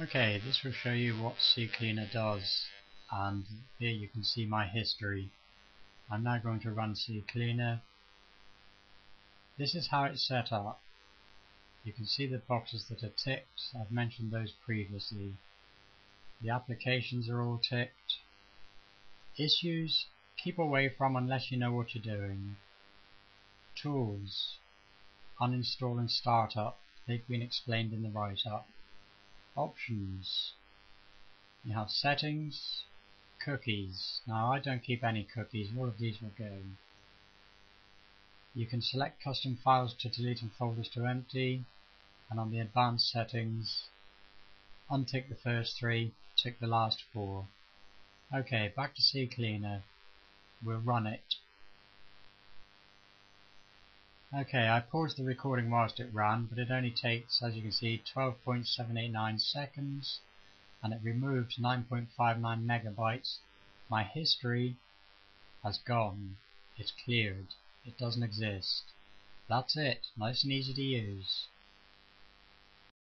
Okay, this will show you what CCleaner does and here you can see my history. I'm now going to run CCleaner. This is how it's set up. You can see the boxes that are ticked, I've mentioned those previously. The applications are all ticked. Issues, keep away from unless you know what you're doing. Tools, uninstall and startup, they've been explained in the write-up options. You have settings, cookies. Now I don't keep any cookies, all of these will go. You can select custom files to delete and folders to empty and on the advanced settings untick the first three, tick the last four. Okay, back to CCleaner. We'll run it. Okay, I paused the recording whilst it ran, but it only takes, as you can see, 12.789 seconds, and it removed 9.59 megabytes. My history has gone. It's cleared. It doesn't exist. That's it. Nice and easy to use.